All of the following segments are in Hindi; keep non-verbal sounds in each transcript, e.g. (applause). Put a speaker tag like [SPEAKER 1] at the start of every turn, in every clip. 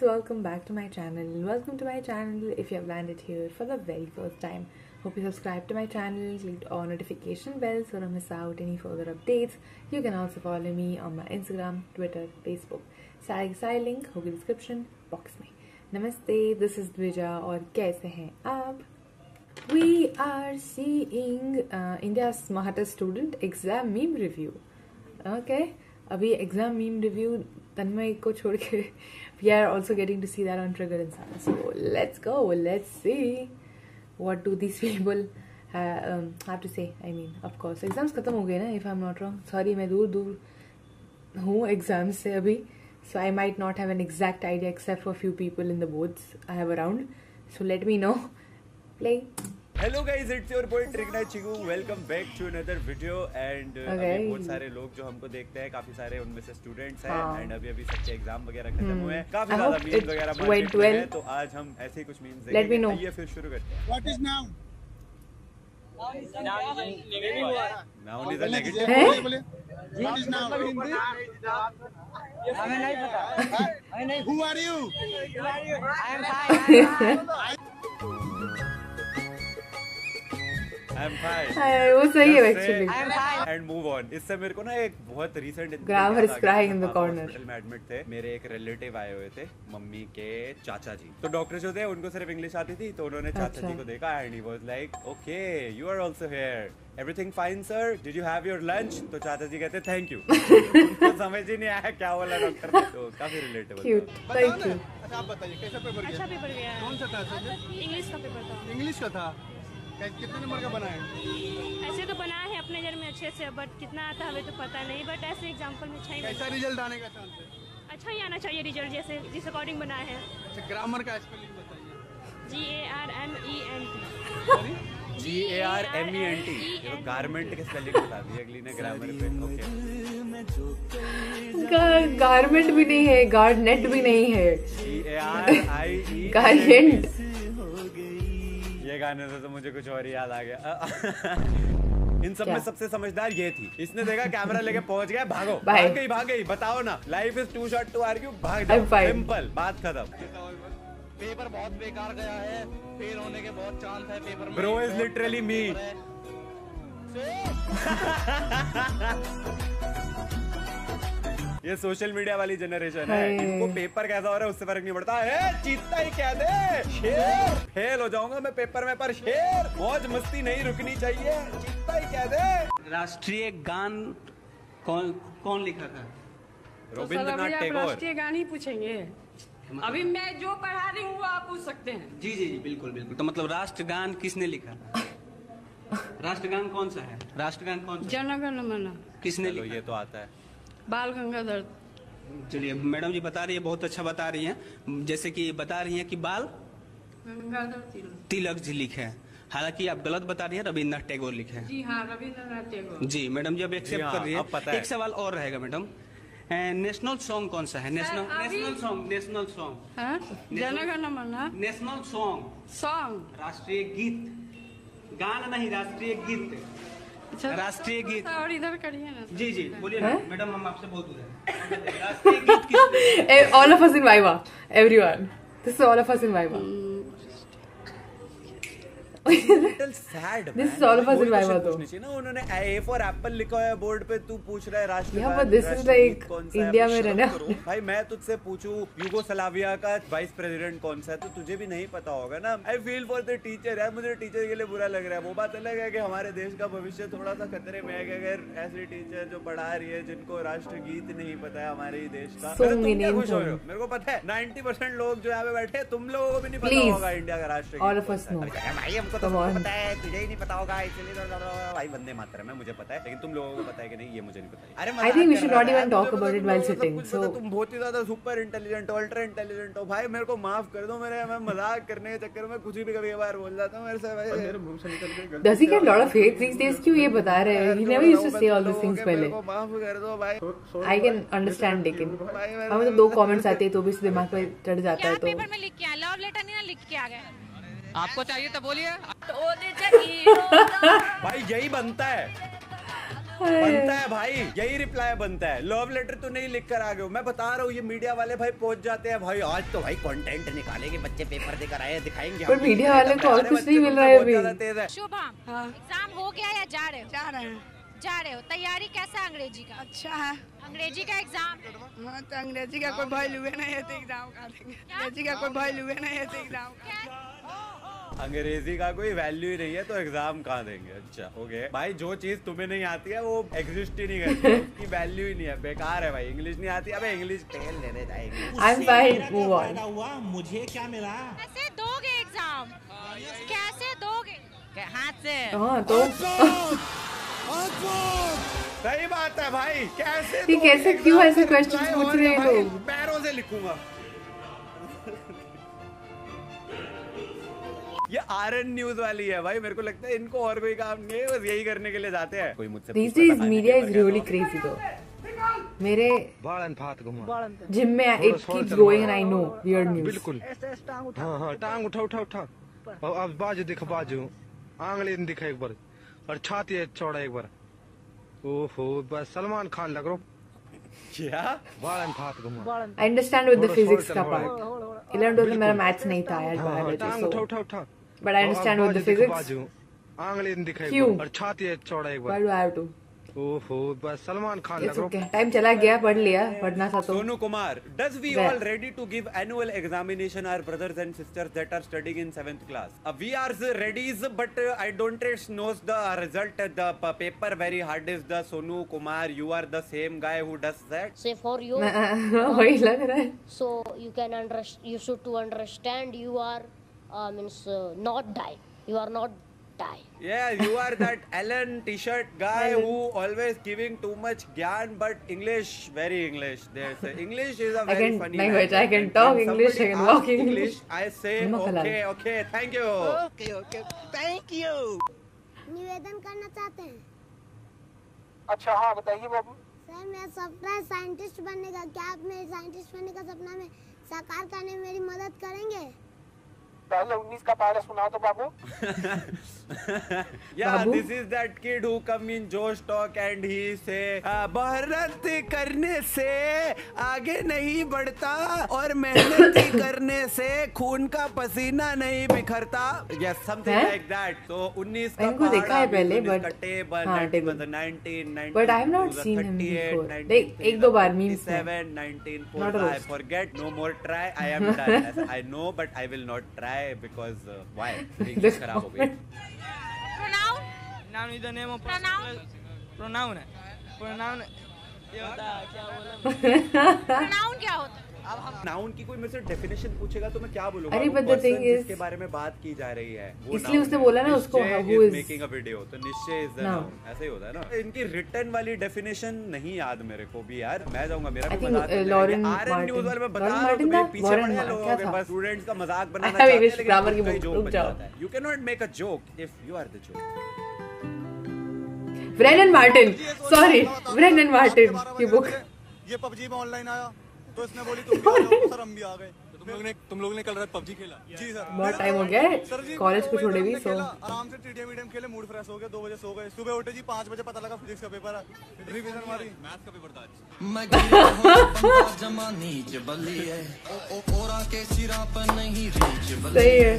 [SPEAKER 1] welcome back to my channel. Welcome to my channel if you have landed here for the very first time. Hope you subscribe to my channel, clicked on notification bell so don't miss out any further updates. You can also follow me on my Instagram, Twitter, Facebook. सारे के सारे लिंक होगी डिस्क्रिप्शन बॉक्स में नमस्ते दिस इज द्विजा और कैसे हैं आप we are seeing India smartest student exam meme review okay अभी एग्जाम मीम रिव्यू तन्मय को छोड़ के we are also getting to see that on इंसान so let's go let's see people ha- um, have to say i mean of course exams खत्म हो गए ना if i'm not wrong sorry मैं दूर दूर हूँ exams से अभी so i might not have an exact idea except for few people in the boards i have around so let me know play
[SPEAKER 2] hello guys it's your boy ट्रिकना चिगू welcome back to another video
[SPEAKER 1] and
[SPEAKER 2] अभी बहुत सारे लोग जो हमको देखते हैं काफ़ी सारे उनमें से स्टूडेंट्स हैं
[SPEAKER 1] हाँ।
[SPEAKER 2] एंड अभी अभी सबके एग्ज़ाम वगैरह खत्म हुए हैं काफ़ी ज़्यादा मीम्स वगैरह market में हैं, तो आज हम ऐसे ही कुछ मीम्स
[SPEAKER 1] know.
[SPEAKER 2] आइए फिर शुरू करते हैं
[SPEAKER 3] What is noun?
[SPEAKER 2] Noun is a negative
[SPEAKER 1] हैं?
[SPEAKER 3] बोले। What is noun?
[SPEAKER 4] हमें नहीं पता हमें नहीं
[SPEAKER 3] you?
[SPEAKER 4] I
[SPEAKER 2] am I am
[SPEAKER 1] fine वो सही है एक्चुअली
[SPEAKER 2] एंड मूव ऑन इससे मेरे को ना एक बहुत
[SPEAKER 1] recent is crying in the corner.
[SPEAKER 2] Hospital में एडमिट थे। मेरे एक रिलेटिव आए हुए थे मम्मी के चाचा जी। तो डॉक्टर जो थे उनको सिर्फ़ इंग्लिश आती थी तो उन्होंने चाचा
[SPEAKER 1] अच्छा।
[SPEAKER 2] जी को देखा and he was like okay you are also here everything fine sir did you have your lunch तो चाचा जी कहते थैंक यू उनको समझ ही नहीं आया क्या बोला डॉक्टर तो काफ़ी रिलेटेबल
[SPEAKER 1] क्यूट थैंक यू
[SPEAKER 3] अच्छा आप बताइए कैसा पेपर
[SPEAKER 5] अच्छा पेपर गया
[SPEAKER 3] कौन सा था?
[SPEAKER 5] इंग्लिश का पेपर था।
[SPEAKER 3] इंग्लिश का था? कितने नंबर का बना है?
[SPEAKER 5] ऐसे तो बना है अपने नज़र में अच्छे से बट कितना आता है हमें तो पता नहीं बट ऐसे एग्ज़ाम्पल में अच्छा ही
[SPEAKER 3] कैसा रिज़ल्ट आने का चांस है?
[SPEAKER 5] अच्छा ही आना चाहिए रिज़ल्ट जैसे जिस अकॉर्डिंग बना है।
[SPEAKER 3] अच्छा ग्रामर का स्पेलिंग बताइए।
[SPEAKER 5] G A R M E N T
[SPEAKER 3] sorry
[SPEAKER 2] G A R M E N T garment के स्पेलिंग बता दी अगली ने ग्रामर पे। ओके
[SPEAKER 1] गारमेंट भी नहीं है गार्डनेट भी नहीं है।
[SPEAKER 2] जी A are I E
[SPEAKER 1] garment
[SPEAKER 2] गाने से तो मुझे कुछ और ही याद आ गया। (laughs) इन सब
[SPEAKER 1] क्या?
[SPEAKER 2] में सबसे समझदार ये थी। इसने देखा कैमरा लेके पहुँच गया भागो। भाग गई भाग गई बताओ ना। Life is too short to argue भाग जाओ। सिंपल बात खत्म।
[SPEAKER 6] पेपर बहुत बेकार गया है। फेल होने के बहुत चांस है पेपर में
[SPEAKER 2] Bro is literally me. (laughs) (laughs) ये सोशल मीडिया वाली जनरेशन है। इनको पेपर कैसा हो रहा है उससे फ़र्क नहीं पड़ता। है चीता ही कह दे शेर। फेल हो जाऊँगा मैं पेपर में पर शेर। मौज मस्ती नहीं रुकनी चाहिए। चीता ही कह दे।
[SPEAKER 6] राष्ट्रीय गान कौन कौन लिखा था?
[SPEAKER 2] रविंद्रनाथ टैगोर।
[SPEAKER 7] राष्ट्रीय गान ही पूछेंगे। अभी मैं जो पढ़ा रही हूँ वो आप पूछ सकते हैं।
[SPEAKER 6] जी जी जी बिल्कुल बिल्कुल। तो मतलब राष्ट्रगान किसने लिखा (laughs) राष्ट्रगान कौन सा है? राष्ट्रगान कौन सा
[SPEAKER 7] जनगण मन।
[SPEAKER 6] किसने लिखा
[SPEAKER 2] ये तो आता है।
[SPEAKER 7] बाल गंगाधर
[SPEAKER 6] चलिए मैडम जी बता रही है बहुत अच्छा बता रही हैं। जैसे कि बता रही हैं कि बाल
[SPEAKER 7] गंगाधर तिलक।
[SPEAKER 6] जी लिखे हैं। हालाँकि आप गलत बता रही हैं रविन्द्रनाथ टैगोर लिखे हैं।
[SPEAKER 7] जी हाँ रविंद्रनाथ टैगोर।
[SPEAKER 6] जी मैडम जी अब एक्सेप्ट
[SPEAKER 2] हाँ,
[SPEAKER 6] कर रही
[SPEAKER 2] पता
[SPEAKER 6] है।
[SPEAKER 2] है।
[SPEAKER 6] एक सवाल और रहेगा मैडम। नेशनल सॉन्ग कौन सा है?
[SPEAKER 7] National
[SPEAKER 6] national song national song
[SPEAKER 7] हाँ? Janagana Mana.
[SPEAKER 6] National song
[SPEAKER 7] song
[SPEAKER 6] राष्ट्रीय गीत। गान नहीं राष्ट्रीय गीत। राष्ट्रीय गीत।
[SPEAKER 7] और इधर करिए ना
[SPEAKER 6] जी जी बोलिए मैडम हम आपसे बहुत दूर हैं। (laughs) राष्ट्रीय गीत
[SPEAKER 1] all of us in viva everyone this is all of us in Viva.
[SPEAKER 2] Little (laughs) sad ना उन्होंने ए फॉर एप्पल लिखा हुआ है बोर्ड पे तू पूछ रहा है
[SPEAKER 1] में रहना।
[SPEAKER 2] भाई मैं तुझसे पूछूँ यूगोस्लाविया का वाइस प्रेसिडेंट कौन सा है? तो तुझे भी नहीं पता होगा ना। I feel for the teacher यार मुझे टीचर के लिए बुरा लग रहा है। वो बात अलग है कि हमारे देश का भविष्य थोड़ा सा खतरे में है कि अगर ऐसी टीचर जो पढ़ा रही है जिनको राष्ट्रगीत नहीं पता है हमारे ही देश का।
[SPEAKER 1] So
[SPEAKER 2] तुम क्या खुश हो रहे हो? मेरे को पता है 90% लोग जो यहाँ पे बैठे तुम लोगों को भी नहीं पता होगा इंडिया का राष्ट्रगीत कौन सा है। तो पता है तुझे ही नहीं पता होगा इसलिए तो भाई मातरम है मुझे पता है लेकिन तुम लोगों को पता है कि नहीं ये मुझे नहीं पता अरे
[SPEAKER 1] I think we
[SPEAKER 2] मज़ाक
[SPEAKER 1] should
[SPEAKER 2] कर
[SPEAKER 1] not
[SPEAKER 2] रहा
[SPEAKER 1] even
[SPEAKER 2] था।
[SPEAKER 1] talk
[SPEAKER 2] मुझे
[SPEAKER 1] about
[SPEAKER 2] पता
[SPEAKER 1] it
[SPEAKER 2] तुम को बहुत ही ज़्यादा सुपर इंटेलिजेंट हो अल्ट्रा इंटेलिजेंट हो भाई मेरे को माफ़ कर दो मेरे मैं मज़ाक करने के चक्कर में कुछ भी कभी कभार बोल जाता हूँ मेरे से भाई।
[SPEAKER 1] does he get a lot of hate these days? क्यों ये बता रहे हैं? He never used to say all these things पहले
[SPEAKER 2] मेरे को माफ़ कर दो भाई।
[SPEAKER 1] I can understand लेकिन हमें तो दो कमेंट्स आते हैं तो भी दिमाग पे चढ़ जाता है तो
[SPEAKER 5] पेपर में लिख के आए लव लेटर नहीं ना लिख के आ गए।
[SPEAKER 4] आपको चाहिए तो बोलिए।
[SPEAKER 2] भाई यही बनता है। बनता है भाई यही रिप्लाई बनता है। लव लेटर तो नहीं लिख कर आ गए मैं बता रहा हूँ ये मीडिया वाले भाई पहुँच जाते हैं। भाई आज तो भाई कंटेंट निकालेंगे बच्चे पेपर देकर आए दिखाएँगे
[SPEAKER 1] पर मीडिया वाले को और कुछ नहीं मिल रहा है अभी।
[SPEAKER 2] है।
[SPEAKER 8] शुभम
[SPEAKER 9] हाँ।
[SPEAKER 8] एग्ज़ाम हो गया या जा रहे हो?
[SPEAKER 9] जा रहे हैं।
[SPEAKER 8] जा रहे हो। तैयारी कैसा अंग्रेज़ी का?
[SPEAKER 9] अच्छा है।
[SPEAKER 8] अंग्रेज़ी का एग्ज़ाम
[SPEAKER 9] हाँ तो अंग्रेज़ी का कोई वैल्यू नहीं है तो एग्ज़ाम का अंग्रेज़ी का कोई वैल्यू नहीं है तो एग्ज़ाम का
[SPEAKER 2] अंग्रेज़ी का कोई वैल्यू ही नहीं है तो एग्ज़ाम कहाँ देंगे? अच्छा ओके भाई जो चीज़ तुम्हें नहीं आती है वो एग्जिस्ट ही नहीं करती उसकी वैल्यू ही नहीं है। बेकार है भाई इंग्लिश नहीं आती। अबे इंग्लिश टेल लेने जाएँगे।
[SPEAKER 1] I am fine move on
[SPEAKER 10] हुआ? मुझे क्या मिला?
[SPEAKER 8] कैसे दोगे एग्ज़ाम कैसे दोगे? हाथ से?
[SPEAKER 1] हाँ तो (laughs)
[SPEAKER 2] सही बात है भाई कैसे तो
[SPEAKER 1] कैसे- क्यों ऐसे
[SPEAKER 2] reply
[SPEAKER 1] पूछ रहे हैं लोग?
[SPEAKER 2] पैरों से लिखूँगा। ये आर एन न्यूज़ वाली है भाई मेरे को लगता है इनको और कोई काम नहीं है बस यही करने के लिए जाते हैं। कोई मुझसे
[SPEAKER 1] these
[SPEAKER 2] पूछता था
[SPEAKER 1] days
[SPEAKER 2] खाने
[SPEAKER 1] media
[SPEAKER 2] के
[SPEAKER 1] is
[SPEAKER 2] ऊपर
[SPEAKER 1] really
[SPEAKER 2] क्या
[SPEAKER 1] crazy though. मेरे
[SPEAKER 3] बालन फात घुमा।
[SPEAKER 1] जिम में it keeps going and I know weird news
[SPEAKER 3] बिल्कुल। हाँ हाँ टांग उठा उठा उठा। अब अब बाजू दिख बाजू। आंगली दिखा एक बार। और छाती है चौड़ा एक बार। ओहो बस सलमान खान लग रहा
[SPEAKER 1] the
[SPEAKER 3] थोड़ा
[SPEAKER 1] physics
[SPEAKER 3] short
[SPEAKER 1] का part
[SPEAKER 3] रहा
[SPEAKER 1] 11 12 में मेरा मैथ्स नहीं था यार
[SPEAKER 3] हाँ हाँ
[SPEAKER 1] but I understand with the physics क्यों?
[SPEAKER 3] और छाती है चौड़ा एक
[SPEAKER 1] why
[SPEAKER 3] bar
[SPEAKER 1] do I have to
[SPEAKER 3] ओहो बस सलमान खान लग रहा
[SPEAKER 1] टाइम चला गया पढ़ लिया पढ़ना था तो
[SPEAKER 2] Sonu Kumar, does we
[SPEAKER 1] Where?
[SPEAKER 2] all ready to give annual examination our brothers and sisters that are studying in seventh class? Uh, we are the readies, but uh, I don't rate knows the result. uh, The p- paper very hard is the Sonu Kumar. You are the same guy who does that.
[SPEAKER 11] say for you
[SPEAKER 1] वही लग रहा है
[SPEAKER 11] so you can under you should to understand you are uh, means uh, not die you are not die
[SPEAKER 2] Yeah, you are that Ellen T-shirt guy who always giving too much gyan, but English very English. They say English is a
[SPEAKER 1] I
[SPEAKER 2] very
[SPEAKER 1] can-
[SPEAKER 2] funny.
[SPEAKER 1] language. I can talk
[SPEAKER 2] when
[SPEAKER 1] English, I can walk English.
[SPEAKER 2] I say okay, okay, thank you.
[SPEAKER 10] Okay okay thank you
[SPEAKER 8] निवेदन करना चाहते हैं
[SPEAKER 10] अच्छा हाँ बताइए बाबू
[SPEAKER 8] सर मेरा सपना साइंटिस्ट बनने का क्या आप मेरे साइंटिस्ट बनने का सपना में साकार करने में मेरी मदद करेंगे
[SPEAKER 10] पहले उन्नीस का पहले सुनाओ तो बाबू
[SPEAKER 2] Yeah,
[SPEAKER 1] Babu?
[SPEAKER 2] this is that kid who come in Josh talk and he say करने से आगे नहीं बढ़ता और मेहनत करने से खून का पसीना नहीं बिखरता yes something
[SPEAKER 1] हैं?
[SPEAKER 2] like that 19 का
[SPEAKER 1] इनको देखा है पहले,
[SPEAKER 2] 19 टेबल
[SPEAKER 1] हाँ,
[SPEAKER 2] 19 19
[SPEAKER 1] not
[SPEAKER 2] the
[SPEAKER 1] seen him
[SPEAKER 2] 38,
[SPEAKER 1] before.
[SPEAKER 2] 19,
[SPEAKER 1] देख, एक दो बार memes में.
[SPEAKER 2] 97 19 4 I
[SPEAKER 1] roast.
[SPEAKER 2] forget no more try I am done ऐसा, I know but I will not try because uh, why English खराब हो गई
[SPEAKER 8] pronoun
[SPEAKER 4] Noun is the name of
[SPEAKER 8] pronoun
[SPEAKER 4] pronoun है pronoun
[SPEAKER 8] pronoun क्या होता है
[SPEAKER 2] नाउन की कोई मेरे से डेफिनेशन पूछेगा तो मैं क्या बोलूँगा?
[SPEAKER 1] अरे, the
[SPEAKER 2] person
[SPEAKER 1] thing is-
[SPEAKER 2] जिसके बारे में बात की जा रही है
[SPEAKER 1] इसलिए उसने बोला। ना उसको,
[SPEAKER 2] is
[SPEAKER 1] is-
[SPEAKER 2] making a video तो निश्चय इज़ द नाउन ऐसे ही होता है ना? इनकी रिटर्न वाली डेफिनेशन नहीं याद मेरे को भी यार। मैं जाऊँगा मेरा भी मज़ाक
[SPEAKER 1] uh,
[SPEAKER 2] एन न्यूज़ वाले में बता रहा हूँ पीछे पड़े हैं लोगों के पास स्टूडेंट्स का मज़ाक (laughs) बनाना चाहते हैं लेकिन
[SPEAKER 1] की
[SPEAKER 2] खुद का ही
[SPEAKER 1] book-
[SPEAKER 2] joke
[SPEAKER 1] रुक
[SPEAKER 2] बन
[SPEAKER 1] जाओ।
[SPEAKER 2] जाता है। You can not make a joke if you are the joke
[SPEAKER 1] Brennan Martin sorry Brennan Martin की बुक
[SPEAKER 3] ये पबजी में ऑनलाइन आया। तो इसने बोली तुम भी आ जाओ तो सर हम भी आ गए। तो तुम लोग ने तुम लोग ने कल रात पबजी खेला? जी सर।
[SPEAKER 1] बहुत टाइम हो गया है। कॉलेज को छोड़े भी सो।
[SPEAKER 3] आराम से टीडीएम वीडीएम खेले मूड फ्रेश हो गया दो बजे सो गए। सुबह उठे जी पाँच बजे पता लगा फिजिक्स का पेपर है रिवीजन मारी। मैथ्स का पेपर था आज।
[SPEAKER 1] सही है।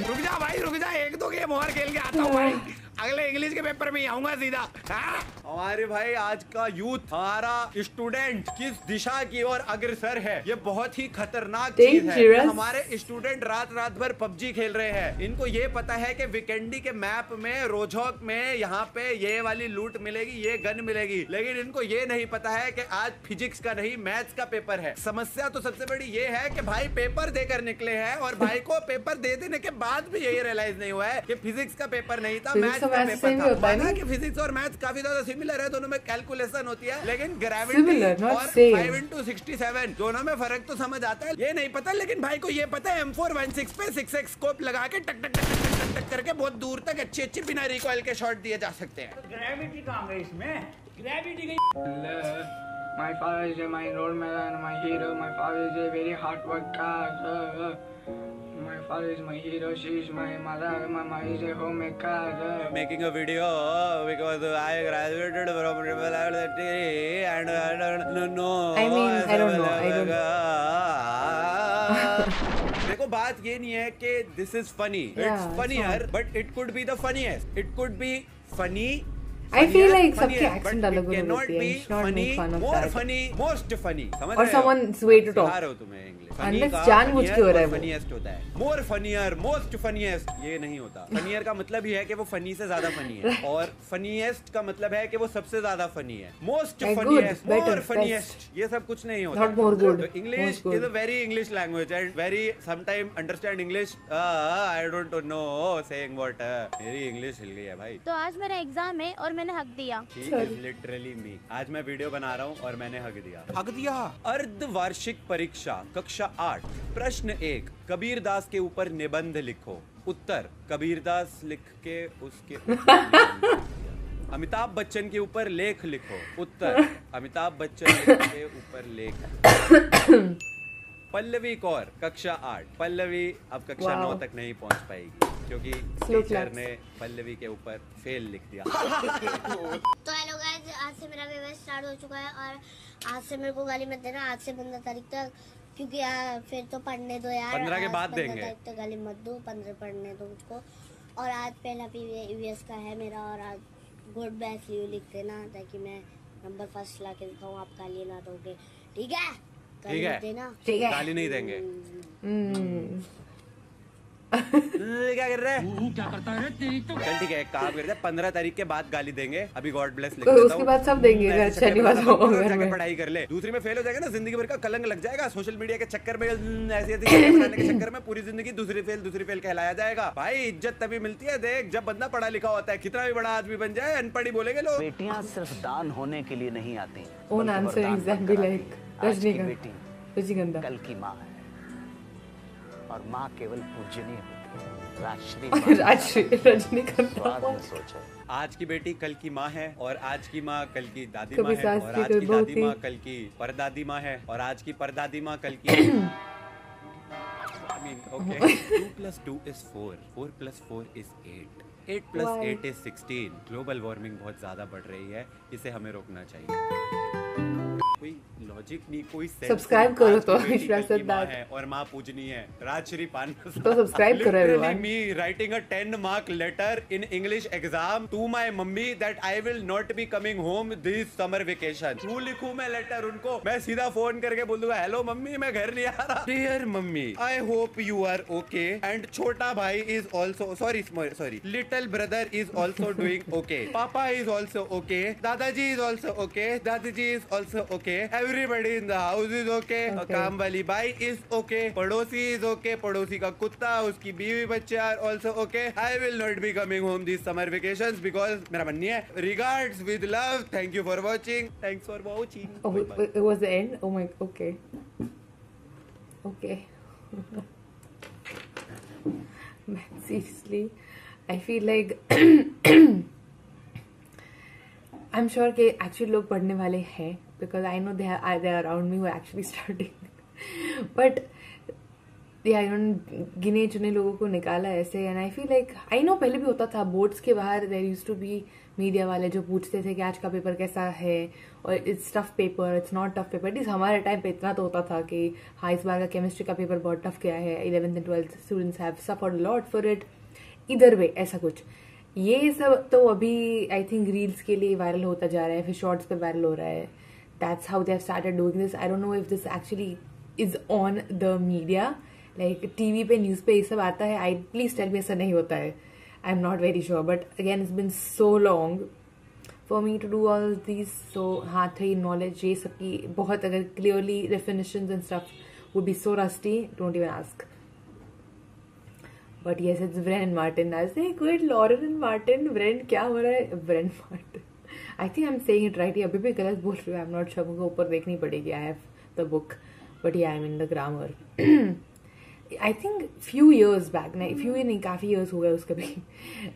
[SPEAKER 2] रुक जा भाई रुक जा एक दो गेम और खेल के आता हूँ। भाई। अगले इंग्लिश के पेपर में ही आऊँगा सीधा। हाँ? हमारे भाई आज का यूथ हमारा स्टूडेंट किस दिशा की ओर अग्रसर है? ये बहुत ही खतरनाक चीज़ है। हमारे स्टूडेंट रात रात भर पबजी खेल रहे हैं। इनको ये पता है कि विकेंडी के मैप में रोजोक में यहाँ पे ये वाली लूट मिलेगी ये गन मिलेगी। लेकिन इनको ये नहीं पता है कि आज फिजिक्स का नहीं मैथ्स का पेपर है। समस्या तो सबसे बड़ी ये है कि भाई पेपर देकर निकले हैं और भाई को पेपर दे देने के बाद भी यही रियलाइज़ नहीं हुआ है कि फिजिक्स का पेपर नहीं था मैथ्स
[SPEAKER 1] और
[SPEAKER 2] का
[SPEAKER 1] maths
[SPEAKER 2] पेपर
[SPEAKER 1] same
[SPEAKER 2] था
[SPEAKER 1] ही होता है ना?
[SPEAKER 2] कि फिजिक्स और मैथ्स काफ़ी ज़्यादा सिमिलर है दोनों में कैलकुलेशन होती है लेकिन ग्रेविटी और दोनों में फ़र्क तो समझ आता है ये नहीं पता लेकिन भाई को ये पता है एम फोर वन सिक्स पे सिक्स एक्स स्कोप लगा के टक टक टक टक टक करके बहुत दूर तक अच्छे अच्छे बिना रिकॉइल के शॉट दिए जा सकते हैं
[SPEAKER 4] ग्रेविटी कहाँ गई इसमें ग्रेविटी गई My father is my role model and my hero. My father is a very hard worker. My father is my hero, she is my mother, mama is a homemaker.
[SPEAKER 2] making a video because I graduated from University and I don't know.
[SPEAKER 1] I mean, I don't know, I don't- know.
[SPEAKER 2] देखो बात ये नहीं है कि this is
[SPEAKER 1] funny
[SPEAKER 2] it's
[SPEAKER 1] it's
[SPEAKER 2] funnier but it could be the funniest it could be funny
[SPEAKER 1] I feel like सबके accent अलग होती है. not make fun of
[SPEAKER 2] more
[SPEAKER 1] that.
[SPEAKER 2] funny, most funny. समझ हो?
[SPEAKER 1] someone's way to talk.
[SPEAKER 2] सिखा रहा हूँ तुम्हें इंग्लिश
[SPEAKER 1] Unless जानबूझ के हो रहा है वो.
[SPEAKER 2] फनीएस्ट होता है. मोर फनियर मोस्ट फनीएस्ट ये नहीं होता. (laughs) फनियर का मतलब ही है कि वो फनी से ज़्यादा फनी है. और फनीएस्ट का मतलब है कि वो सबसे ज़्यादा फनी है. मोस्ट फनीएस्ट मोर फनीएस्ट ये सब कुछ नहीं होता.
[SPEAKER 1] Not more good,
[SPEAKER 2] तो
[SPEAKER 1] English.
[SPEAKER 2] Is a very English language and very sometime understand English I don't know saying what मेरी इंग्लिश हिल गई है भाई.
[SPEAKER 12] तो आज मेरा एग्ज़ाम है और मैंने हक दिया।
[SPEAKER 2] Literally me. आज मैं वीडियो बना रहा हूँ और मैंने हक दिया।
[SPEAKER 10] हक दिया?
[SPEAKER 2] अर्धवार्षिक परीक्षा कक्षा आठ। प्रश्न एक कबीर दास के ऊपर निबंध लिखो। उत्तर कबीर दास लिख के उसके। अमिताभ बच्चन के ऊपर लेख लिखो। उत्तर अमिताभ बच्चन के ऊपर लेख। पल्लवी कौर कक्षा आठ। पल्लवी अब कक्षा नौ तक नहीं पहुँच पाएगी क्योंकि टीचर ने पल्लवी के ऊपर फेल लिख दिया। (laughs)
[SPEAKER 8] तो हेलो गाइस आज से मेरा पेपर स्टार्ट हो चुका है और आज से मेरे को गाली मत देना आज से पंद्रह तारीख तक क्योंकि यार फिर तो पढ़ने दो यार।
[SPEAKER 2] 15 के बाद देंगे।
[SPEAKER 8] तारीख तक गाली मत दो पंद्रह पढ़ने दो मुझको। और आज पहला पीवीएस का है मेरा और आज गुड लीव लिख देना ताकि मैं नंबर फ़र्स्ट ला के दिखाऊँ आप गाली ना दोगे। ठीक है?
[SPEAKER 2] ठीक है?
[SPEAKER 1] ठीक है।
[SPEAKER 2] गाली नहीं देंगे।
[SPEAKER 1] Hmm.
[SPEAKER 2] क्या कर रहे हैं? क्या करता है चल ठीक है एक काम करते हैं पंद्रह तारीख के बाद गाली देंगे। अभी गॉड ब्लेस लिख
[SPEAKER 1] तो
[SPEAKER 2] देता
[SPEAKER 1] उसके बाद सब देंगे हो
[SPEAKER 2] जाके
[SPEAKER 1] में।
[SPEAKER 2] पढ़ाई कर ले। दूसरी में फेल हो जाएगा ना ज़िंदगी भर का कलंक लग जाएगा सोशल मीडिया के चक्कर में हम्म, ऐसी ऐसी बनाने के चक्कर में पूरी ज़िंदगी दूसरी फेल दूसरी फेल कहलाया जाएगा। भाई इज़्ज़त तभी मिलती है देख जब बंदा पढ़ा लिखा होता है कितना भी बड़ा आदमी बन जाए अनपढ़ ही बोलेंगे लोग।
[SPEAKER 13] बेटियाँ सिर्फ़ दान होने के लिए नहीं आती
[SPEAKER 1] ओन आंसर एग्जैक्टली लाइक
[SPEAKER 13] आती आज की बेटी
[SPEAKER 1] रजनीगंधा।
[SPEAKER 13] कल की माँ है। और माँ केवल पूजनीय होती है। राजश्री (laughs) सोचो।
[SPEAKER 2] आज की बेटी कल की माँ है और आज की माँ कल की दादी माँ है। और आज की दादी माँ कल की परदादी माँ है। और आज की परदादी माँ कल की (coughs) I mean, okay. Two plus two is four. Four plus four is eight. Eight plus
[SPEAKER 1] Why?
[SPEAKER 2] eight is sixteen. Global warming बहुत ज़्यादा बढ़ रही है। इसे हमें रोकना चाहिए। कोई लॉजिक नहीं कोई नहीं।
[SPEAKER 1] करो तो,
[SPEAKER 2] की बेटी
[SPEAKER 1] विश्वास
[SPEAKER 2] कल की माँ
[SPEAKER 1] that.
[SPEAKER 2] है और माँ पूजनी है राजश्री पान
[SPEAKER 1] तो subscribe करो everyone.
[SPEAKER 2] me writing a 10 mark letter in English exam to my mummy that I will not be coming home this summer vacation. तू लिखूं मैं लेटर उनको मैं सीधा फ़ोन करके बोल दूँगा हेलो मम्मी मैं घर नहीं आ रहा dear mummy I hope you are okay and छोटा भाई is also sorry sorry little brother is also doing okay papa is also okay दादाजी इज़ ऑल्सो ओके दादाजी is also okay everybody in the house is okay काम वाली बाई इज़ ओके पड़ोसी इज़ ओके पड़ोसी का कुत्ता उसकी बीवी बच्चे are also okay I will not be coming home this summer vacation because मेरा मन नहीं है
[SPEAKER 1] regards with love thank you for watching thanks for watching. Man, seriously, I feel like (coughs) I'm sure कि actually लोग पढ़ने वाले हैं। Because I know they are they are around me who are actually (laughs) studying. but या इन्होंने गिने चुने लोगों को निकाला ऐसे and I feel like I know पहले भी होता था बोर्ड्स के बाहर there used to be media वाले जो पूछते थे कि आज का पेपर कैसा है, और it's tough paper it's not tough paper at least हमारे टाइम पे इतना तो होता था कि हाँ इस बार का केमिस्ट्री का पेपर बहुत टफ गया है eleventh and twelfth students have suffered lot for it इधर वे, ऐसा कुछ. ये सब तो अभी आई थिंक रील्स के लिए वायरल होता जा रहा है, फिर शॉर्ट्स पे वायरल हो रहा है. that's how they have started doing this I don't know if this actually is on the media like TV पे न्यूज पे ये सब आता है आई प्लीज टेल मी ऐसा नहीं होता है I am not very sure but again it's been so long for me to do all these so हाँ थी नॉलेज ये सब की बहुत अगर clearly definition and stuff would be so rusty don't even ask but yes it's brain Martin I say good Lauren Martin brain क्या हो रहा है brain Martin I think I am saying it right अभी भी गलत बोल रही हूँ। आई एम नॉट श्योर मुझे ऊपर देखनी पड़ेगी। I have the book but या I mean the grammar I think few years back नहीं फ्यू नहीं, काफ़ी ईयर्स हो गए उसके भी।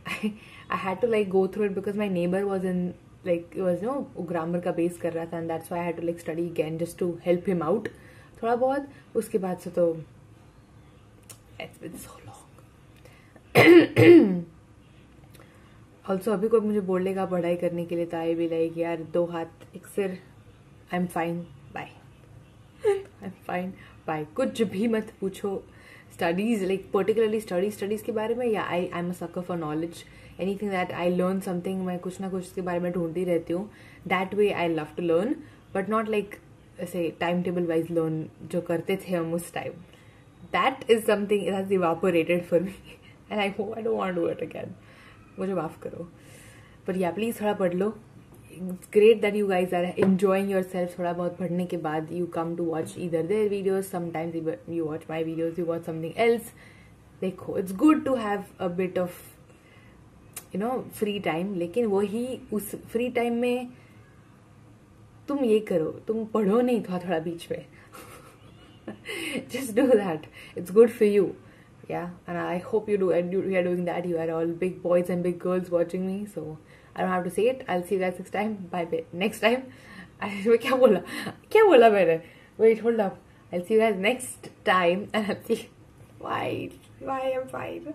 [SPEAKER 1] I had to like go through it because my neighbour was in like was no grammar का बेस कर रहा था and that's why had to like study again just to help him out थोड़ा बहुत। उसके बाद से तो it's been so long also अभी कोई मुझे बोलेगा पढ़ाई करने के लिए तो आई भी लाइक यार दो हाथ एक सिर। I am fine bye I am fine bye कुछ भी मत पूछो। Studies like particularly studies studies के बारे में या I I am a sucker for knowledge anything that I learn something मैं कुछ ना कुछ उसके बारे में ढूंढती रहती हूँ। That way I love to learn but not like ऐसे टाइम टेबल वाइज लर्न जो करते थे हम उस time that is something it has evaporated for me and I hope I don't want do it again मुझे माफ़ करो। पर या प्लीज़ थोड़ा पढ़ लो। It's great that you guys are enjoying yourself थोड़ा बहुत पढ़ने के बाद यू कम टू वॉच इधर there videos sometimes you watch my videos you watch something else देखो it's good to have a bit of you know free time लेकिन वही उस फ्री टाइम में तुम ये करो, तुम पढ़ो नहीं थोड़ा थोड़ा बीच में। (laughs) Just do that. It's good for you yeah and i hope you do and you are doing that you are all big boys and big girls watching me so i don't have to say it i'll see you guys next time bye bye next time (laughs) मैं (laughs) क्या बोला क्या बोला मैंने wait hold up i'll see you guys next time and i'll see why why i'm fine